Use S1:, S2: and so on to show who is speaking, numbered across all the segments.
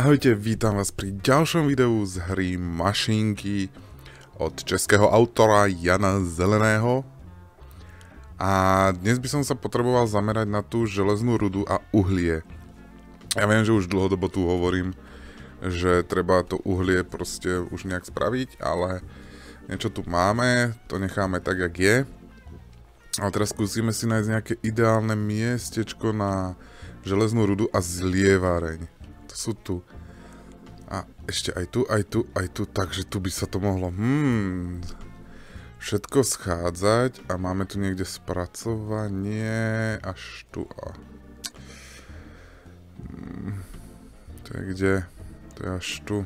S1: Ahojte, vítam vás pri ďalšom videu z hry Mašinky od českého autora Jana Zeleného. A dnes by som sa potreboval zamerať na tú železnú rudu a uhlie. Ja viem, že už dlhodobo tu hovorím, že treba to uhlie proste už nejak spraviť, ale niečo tu máme, to necháme tak, jak je. A teraz skúsime si nájsť nejaké ideálne miestečko na železnú rudu a zlievareň sú tu. A ešte aj tu, aj tu, aj tu, takže tu by sa to mohlo, hmm, všetko schádzať a máme tu niekde spracovanie až tu a... Hmm, to je kde? To je až tu.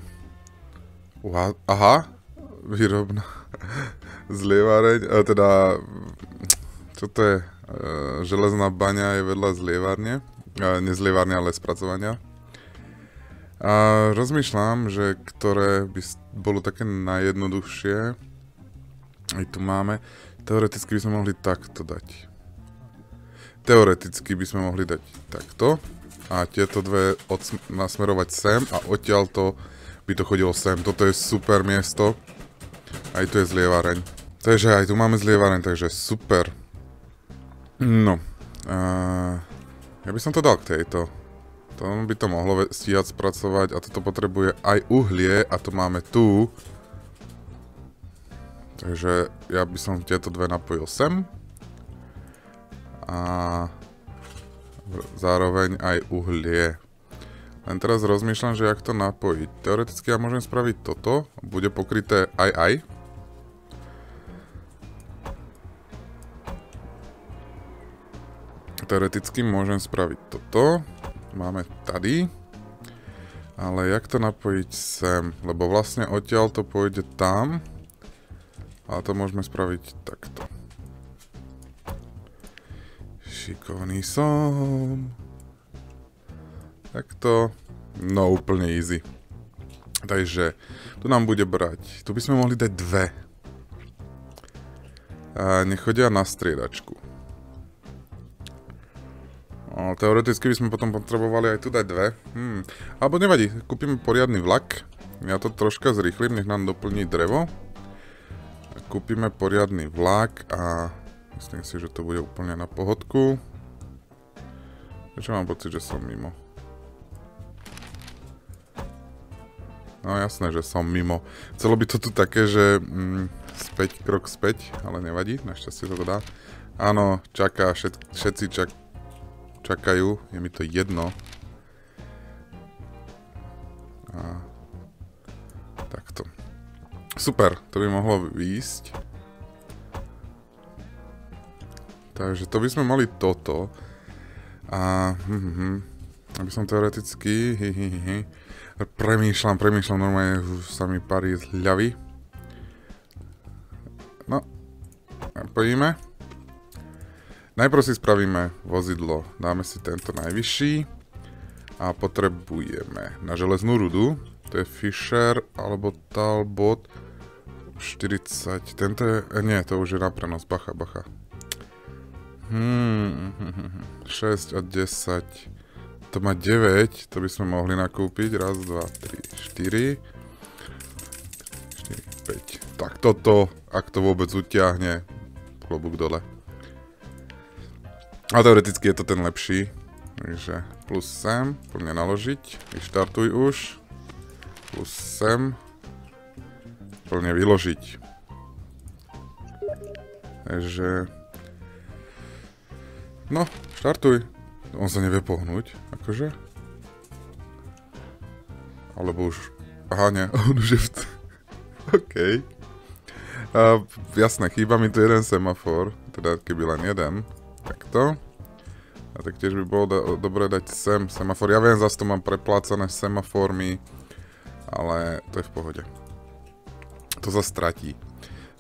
S1: Uha, aha, výrobná zlievareň, a teda, čo to je? E, železná baňa je vedľa zlievárne, e, nezlievárne, ale spracovania. A rozmýšľam, že ktoré by bolo také najjednoduchšie. Aj tu máme. Teoreticky by sme mohli takto dať. Teoreticky by sme mohli dať takto. A tieto dve nasmerovať sem a odtiaľ to by to chodilo sem. Toto je super miesto. Aj tu je zlievareň. Takže aj tu máme zlievareň, takže super. No. Uh, ja by som to dal k tejto. To by to mohlo stíhať spracovať a toto potrebuje aj uhlie a to máme tu. Takže ja by som tieto dve napojil sem. A zároveň aj uhlie. Len teraz rozmýšľam, že jak to napojiť. Teoreticky ja môžem spraviť toto. Bude pokryté aj aj. Teoreticky môžem spraviť toto máme tady. Ale jak to napojiť sem? Lebo vlastne odtiaľ to pôjde tam. Ale to môžeme spraviť takto. Šikovný som. Takto. No úplne easy. Takže tu nám bude brať. Tu by sme mohli dať dve. A nechodia na striedačku. O, teoreticky by sme potom potrebovali aj tu dať dve. Hmm. Alebo nevadí, kúpime poriadny vlak. Ja to troška zrýchlim, nech nám doplní drevo. Kúpime poriadny vlak a myslím si, že to bude úplne na pohodku. Prečo mám pocit, že som mimo? No jasné, že som mimo. Chcelo by to tu také, že mm, späť, krok späť, ale nevadí, našťastie to dá. Áno, čaká, všet, všetci čak, čakajú, je mi to jedno. A takto. Super, to by mohlo výjsť. Takže to by sme mali toto. A hm, hm, hm. aby som teoreticky hi, hi, hi, premýšľam, premýšľam, normálne sa mi parí z hľavy. No, pojíme. Najprv si spravíme vozidlo, dáme si tento najvyšší a potrebujeme na železnú rudu, to je Fisher alebo Talbot 40, tento je, e, nie, to už je na prenos, bacha, bacha. Hmm, 6 a 10, to má 9, to by sme mohli nakúpiť, raz, 2, 3, 4, 4, 5. Tak toto, ak to vôbec utiahne, klobúk dole. A teoreticky je to ten lepší. Takže plus sem, plne naložiť, vyštartuj už. Plus sem, plne vyložiť. Takže... No, štartuj. On sa nevie pohnúť, akože. Alebo už... Aha, nie, on už je v... OK. Uh, jasné, chýba mi tu jeden semafor, teda keby len jeden. Takto. A taktiež by bolo da dobre dať sem semafor. Ja viem, zase to mám preplácané semaformi, ale to je v pohode. To sa stratí.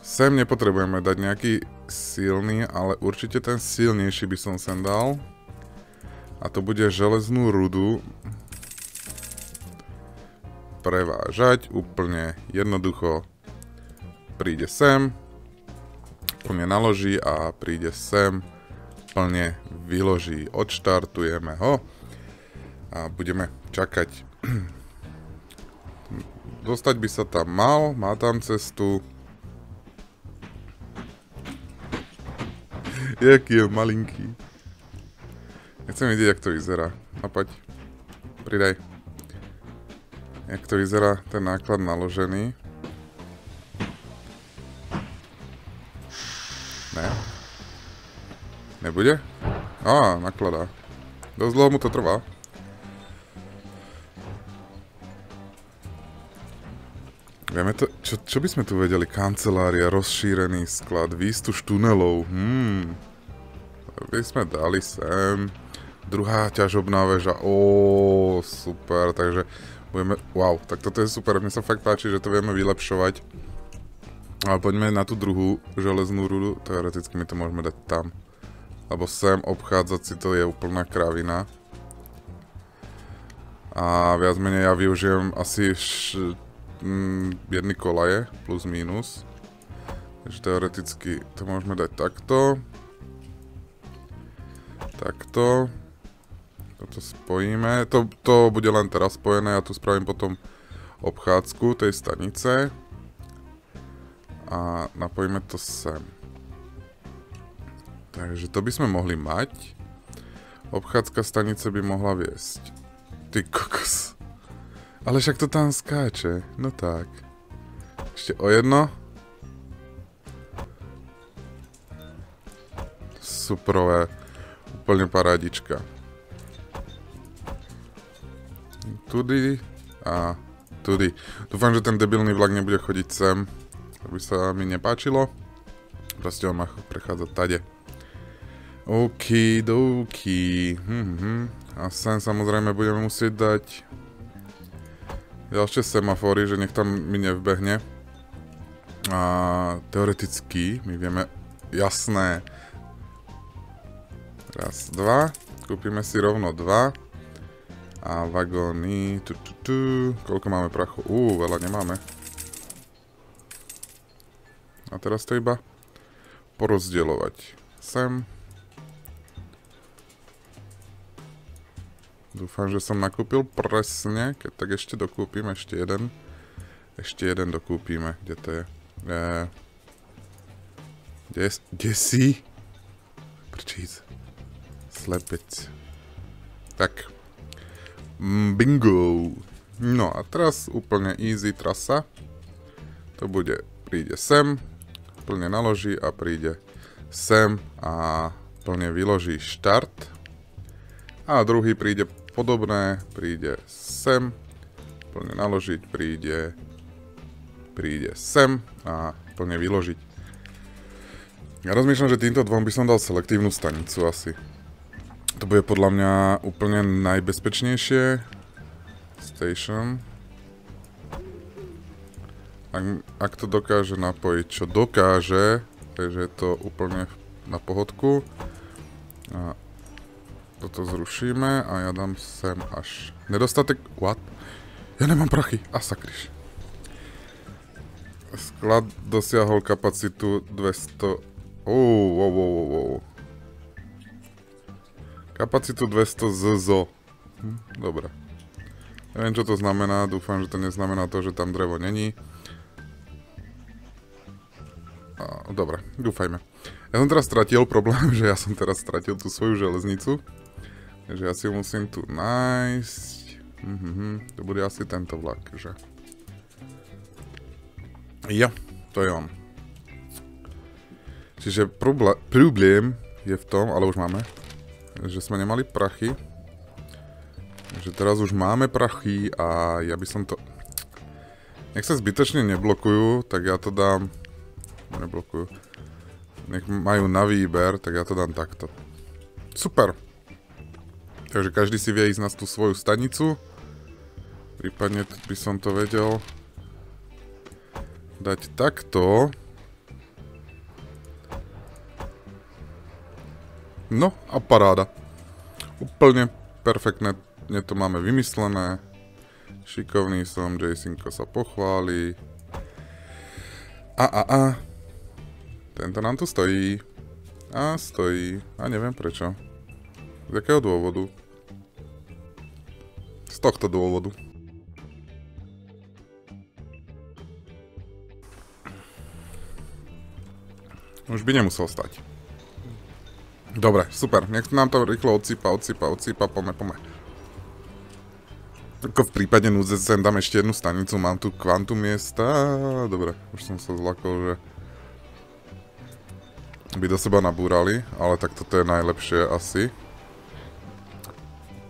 S1: Sem nepotrebujeme dať nejaký silný, ale určite ten silnejší by som sem dal. A to bude železnú rudu prevážať úplne jednoducho. Príde sem, úplne naloží a príde sem plne vyloží. Odštartujeme ho a budeme čakať. dostať by sa tam mal, má tam cestu. Jaký je malinký. Nechcem vidieť, jak to vyzerá. Napaď. Pridaj. Jak to vyzerá ten náklad naložený. Ne. Nebude? Á, nakladá. Dosť dlho mu to trvá. Vieme to, čo, čo by sme tu vedeli? Kancelária, rozšírený sklad, výstuž tunelov. Hmm. By sme dali sem. Druhá ťažobná väža. Ó, super, takže budeme... Wow, tak toto je super. Mne sa fakt páči, že to vieme vylepšovať. Ale poďme na tú druhú železnú rudu. Teoreticky my to môžeme dať tam. Lebo sem obchádzať si to je úplná kravina. A viac menej ja využijem asi mm, jedny kolaje, plus minus. Takže teoreticky to môžeme dať takto. Takto. Toto spojíme. To, to bude len teraz spojené, ja tu spravím potom obchádzku tej stanice. A napojíme to sem. Takže to by sme mohli mať. Obchádzka stanice by mohla viesť. Ty kokos. Ale však to tam skáče. No tak. Ešte o jedno. Superové. Úplne parádička. Tudy a tudy. Dúfam, že ten debilný vlak nebude chodiť sem. Aby sa mi nepáčilo. Proste on má prechádzať tade. Okidoki. Hm, hm. A sem samozrejme budeme musieť dať ďalšie semafory, že nech tam mi nevbehne. A teoreticky my vieme, jasné, raz, dva, kúpime si rovno dva. A vagóny, tu, tu, tu, koľko máme prachu? Uuu, veľa nemáme. A teraz to iba porozdielovať. Sem, Dúfam, že som nakúpil presne, keď tak ešte dokúpim, ešte jeden. Ešte jeden dokúpime, kde to je? E, kde, kde si? Prčíc. Slepec. Tak. Mm, bingo. No a teraz úplne easy trasa. To bude, príde sem, plne naloží a príde sem a plne vyloží štart. A druhý príde podobné, príde sem, plne naložiť, príde, príde sem a plne vyložiť. Ja rozmýšľam, že týmto dvom by som dal selektívnu stanicu asi. To bude podľa mňa úplne najbezpečnejšie. Station. Ak, ak to dokáže napojiť, čo dokáže, takže je to úplne na pohodku. A toto zrušíme a ja dám sem až nedostatek... What? Ja nemám prachy. A sakryš. Sklad dosiahol kapacitu 200... Oh, wow, wow, wow, wow. Kapacitu 200 ZZO. Hm, dobre. Neviem, čo to znamená. Dúfam, že to neznamená to, že tam drevo není. A, dobre, dúfajme. Ja som teraz stratil problém, že ja som teraz stratil tú svoju železnicu. Takže ja si musím tu nájsť. Mhm, to bude asi tento vlak, že? Jo, to je on. Čiže problém je v tom, ale už máme, že sme nemali prachy. Že teraz už máme prachy a ja by som to... Nech sa zbytočne neblokujú, tak ja to dám... Neblokujú. Nech majú na výber, tak ja to dám takto. Super. Takže každý si vie ísť na tú svoju stanicu. Prípadne by som to vedel dať takto. No a paráda. Úplne perfektné, ne to máme vymyslené. Šikovný som, Jasonko sa pochváli. A, a, a. Tento nám tu stojí. A stojí. A neviem prečo. Z jakého dôvodu? tohto dôvodu. Už by nemusel stať. Dobre, super. Nech nám to rýchlo odsýpa, odsýpa, odsýpa, pome, pome. Ako v prípade núze sem dám ešte jednu stanicu, mám tu kvantum miesta. Dobre, už som sa zlakol, že by do seba nabúrali, ale tak toto je najlepšie asi.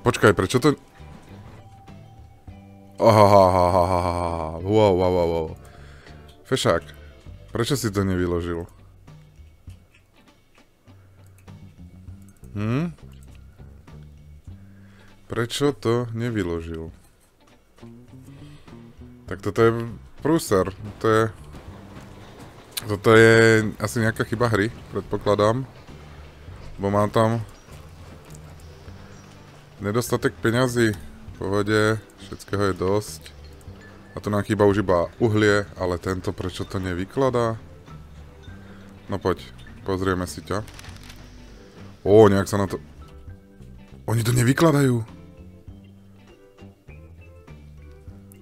S1: Počkaj, prečo to... Wow, wow, wow, wow. Fešák, prečo si to nevyložil? Hm? Prečo to nevyložil? Tak toto je prúser. To je... Toto je asi nejaká chyba hry, predpokladám. Bo mám tam... Nedostatek peňazí. Pohode, všetkého je dosť. A tu nám chýba už iba uhlie, ale tento prečo to nevykladá? No poď, pozrieme si ťa. Ó, nejak sa na to... Oni to nevykladajú.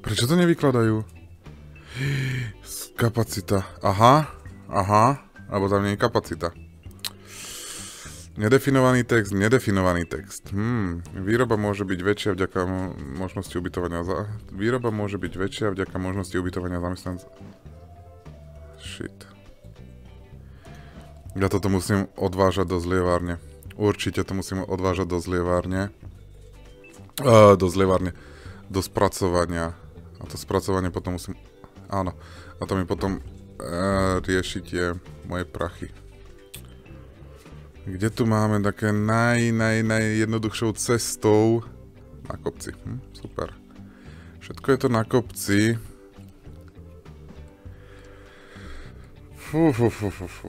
S1: Prečo to nevykladajú? Kapacita. Aha, aha, alebo tam nie je kapacita. Nedefinovaný text, nedefinovaný text. Hmm, výroba môže byť väčšia vďaka možnosti ubytovania za... Výroba môže byť väčšia vďaka možnosti ubytovania zamestnanca. Shit. Ja toto musím odvážať do zlievárne. Určite to musím odvážať do zlievárne. Uh, do zlievárne. Do spracovania. A to spracovanie potom musím... Áno. A to mi potom uh, rieši moje prachy. Kde tu máme také naj, naj, najjednoduchšou cestou? Na kopci. Hm, super. Všetko je to na kopci. Fú, fú, fú, fú, fú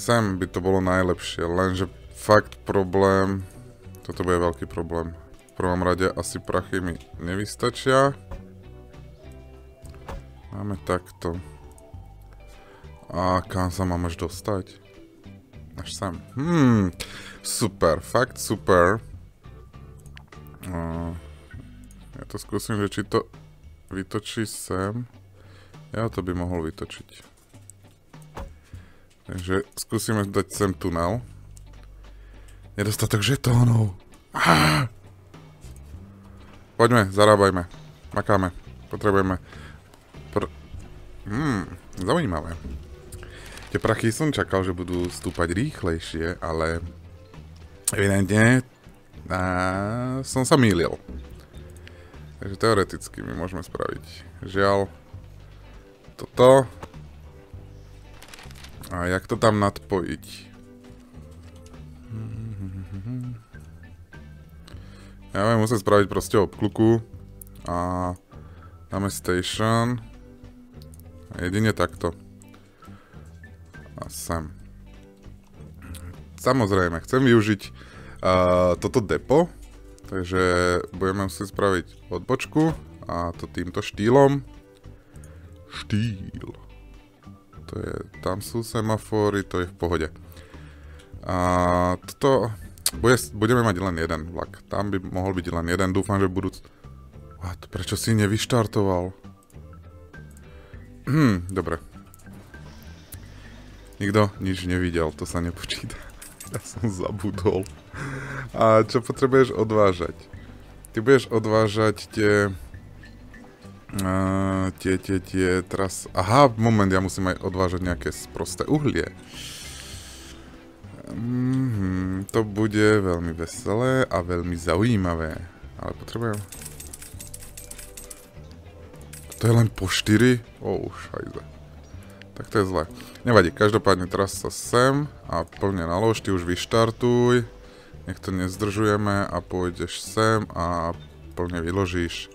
S1: sem by to bolo najlepšie, lenže fakt problém, toto bude veľký problém. V prvom rade asi prachy mi nevystačia. Máme takto. A kam sa mám až dostať? Až sem. Hmm, super, fakt super. Uh, ja to skúsim, že či to vytočí sem. Ja to by mohol vytočiť. Takže skúsime dať sem tunel. Nedostatok žetónov. Ah! Poďme, zarábajme. Makáme. Potrebujeme. Pr... Hmm, zaujímavé. Tie prachy som čakal, že budú stúpať rýchlejšie, ale evidentne a som sa mýlil. Takže teoreticky my môžeme spraviť. Žiaľ, toto a jak to tam nadpojiť? Ja budem musieť spraviť proste obkluku a dáme station a jedine takto. A sem. Samozrejme, chcem využiť uh, toto depo, takže budeme musieť spraviť odbočku a to týmto štýlom. Štýl. To je, tam sú semafory, to je v pohode. A toto, bude, budeme mať len jeden vlak. Tam by mohol byť len jeden, dúfam, že budú... What, prečo si nevyštartoval? Hm, dobre. Nikto nič nevidel, to sa nepočíta. Ja som zabudol. A čo potrebuješ odvážať? Ty budeš odvážať tie tie, tie, tie, teraz... Aha, moment, ja musím aj odvážať nejaké sprosté uhlie. Mm, to bude veľmi veselé a veľmi zaujímavé. Ale potrebujem... To je len po 4? Oh, šajze. Tak to je zle. Nevadí, každopádne teraz sa sem a plne nalož, ty už vyštartuj. Nech to nezdržujeme a pôjdeš sem a plne vyložíš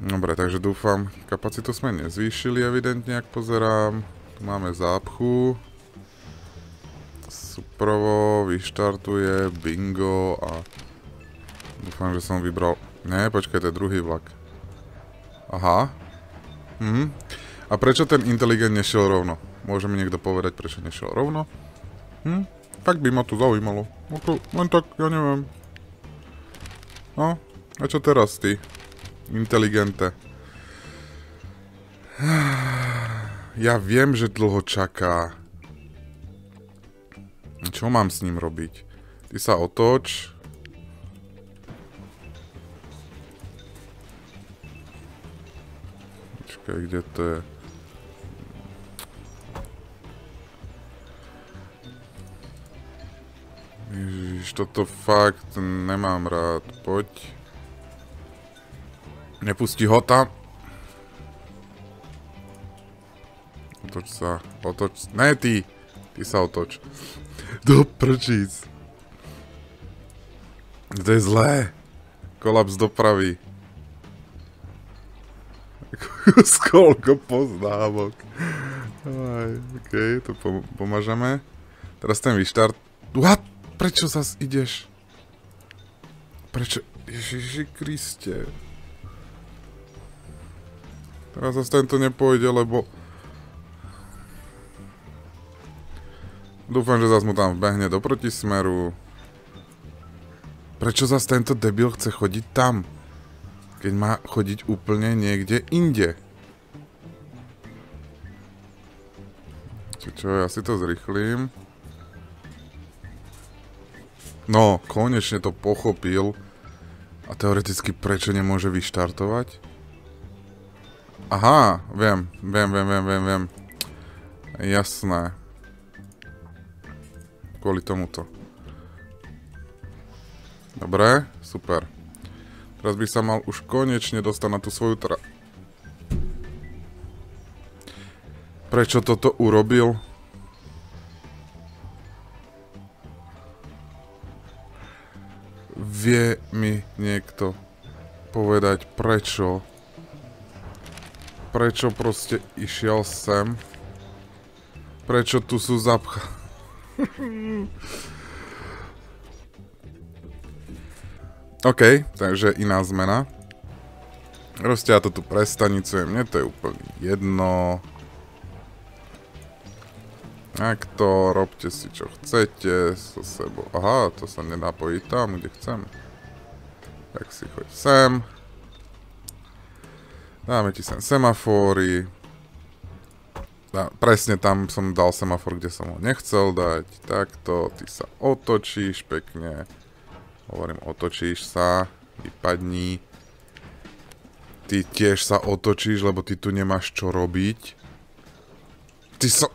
S1: Dobre, takže dúfam, kapacitu sme nezvýšili evidentne, ak pozerám. Tu máme zápchu. Suprovo, vyštartuje, bingo a... Dúfam, že som vybral... Ne, počkaj, to je druhý vlak. Aha. Mhm. A prečo ten inteligent nešiel rovno? Môže mi niekto povedať, prečo nešiel rovno? Hm? Tak by ma to zaujímalo. Ako, len tak, ja neviem. No, a čo teraz ty? inteligente. Ja viem, že dlho čaká. Čo mám s ním robiť? Ty sa otoč. Počkaj, kde to je? Ježiš, toto fakt nemám rád. Poď. Nepusti ho tam. Otoč sa, otoč. Ne, ty. Ty sa otoč. Do prčíc. To je zlé. Kolaps dopravy. Skolko poznávok. Aj, OK, to pom pomážeme. Teraz ten vyštart. What? Prečo zas ideš? Prečo? Ježiši Kriste. Teraz zase tento nepôjde, lebo... Dúfam, že zase mu tam vbehne do protismeru. Prečo zase tento debil chce chodiť tam? Keď má chodiť úplne niekde inde. Čo, čo, ja si to zrychlím. No, konečne to pochopil. A teoreticky prečo nemôže vyštartovať? Aha, viem, viem, viem, viem, viem, viem. Jasné kvôli tomuto. Dobre, super. Teraz by sa mal už konečne dostať na tú svoju tra... Prečo toto urobil? Vie mi niekto povedať prečo? Prečo proste išiel sem? Prečo tu sú zapcha... OK, takže iná zmena. Proste ja to tu prestanicujem, mne to je úplne jedno. Tak to, robte si čo chcete so sebou. Aha, to sa nedá pojiť tam, kde chcem. Tak si choď sem. Dáme ti sem semafóry. A presne tam som dal semafor, kde som ho nechcel dať. Takto, ty sa otočíš pekne. Hovorím, otočíš sa, vypadni. Ty tiež sa otočíš, lebo ty tu nemáš čo robiť. Ty sa...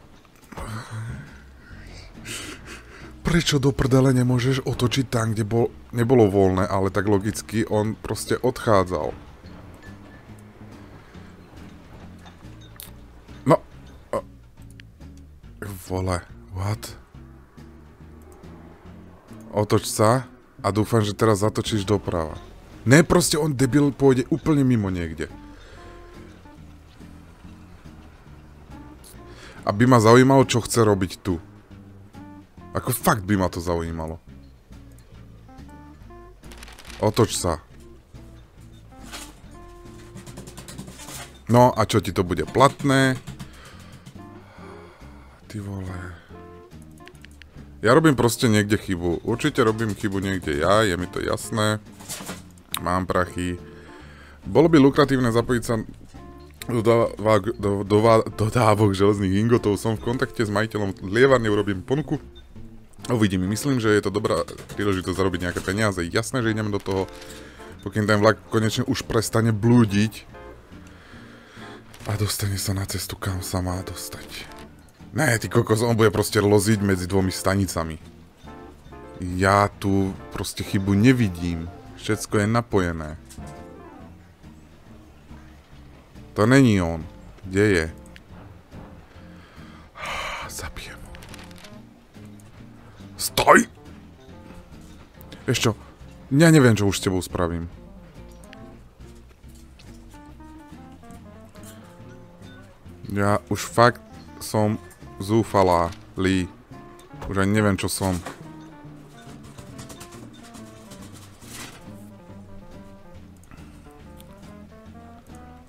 S1: Prečo do prdele nemôžeš otočiť tam, kde bol, nebolo voľné, ale tak logicky on proste odchádzal. Vole, what? Otoč sa a dúfam, že teraz zatočíš doprava. Ne, proste on debil pôjde úplne mimo niekde. Aby ma zaujímalo, čo chce robiť tu. Ako fakt by ma to zaujímalo. Otoč sa. No a čo ti to bude platné? Ty vole. Ja robím proste niekde chybu. Určite robím chybu niekde ja, je mi to jasné. Mám prachy. Bolo by lukratívne zapojiť sa do, do, do, dodávok železných ingotov. Som v kontakte s majiteľom lievárne, urobím ponuku. Uvidím, myslím, že je to dobrá príležitosť zarobiť nejaké peniaze. Jasné, že idem do toho, pokým ten vlak konečne už prestane blúdiť a dostane sa na cestu, kam sa má dostať. Ne, ty kokos, on bude proste loziť medzi dvomi stanicami. Ja tu proste chybu nevidím. Všetko je napojené. To není on. Kde je? Zabijem. Stoj! Ešte Ja neviem, čo už s tebou spravím. Ja už fakt som zúfalá, Lee. Už aj neviem, čo som.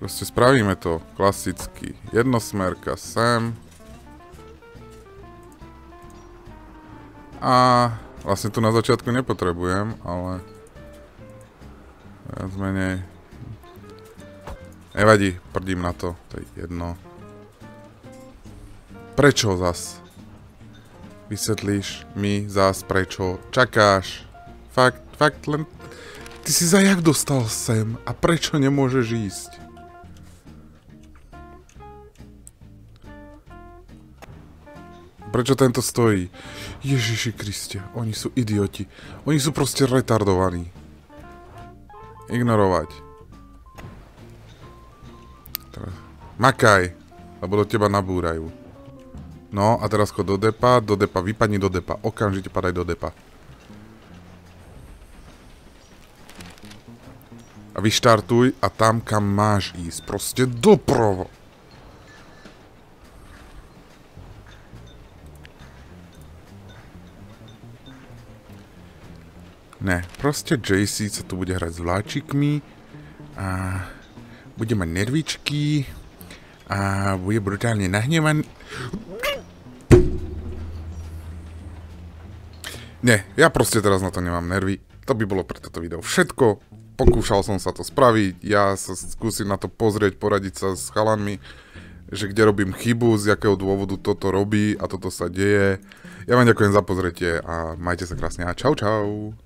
S1: Proste spravíme to klasicky. Jednosmerka sem. A vlastne tu na začiatku nepotrebujem, ale viac menej Nevadí, prdím na to, to je jedno. Prečo zas? Vysvetlíš mi zas prečo? Čakáš? Fakt, fakt len... Ty si za jak dostal sem a prečo nemôžeš ísť? Prečo tento stojí? Ježiši Kriste, oni sú idioti. Oni sú proste retardovaní. Ignorovať. Makaj, lebo do teba nabúrajú. No a teraz chod do depa, do depa, vypadni do depa. Okamžite padaj do depa. A vyštartuj a tam, kam máš ísť. Proste doprovo. Ne, proste JC sa tu bude hrať s vláčikmi a bude mať nervičky a bude brutálne nahnevaný. Nie, ja proste teraz na to nemám nervy. To by bolo pre toto video všetko. Pokúšal som sa to spraviť, ja sa skúsim na to pozrieť, poradiť sa s chalanmi, že kde robím chybu, z jakého dôvodu toto robí a toto sa deje. Ja vám ďakujem za pozretie a majte sa krásne a čau čau.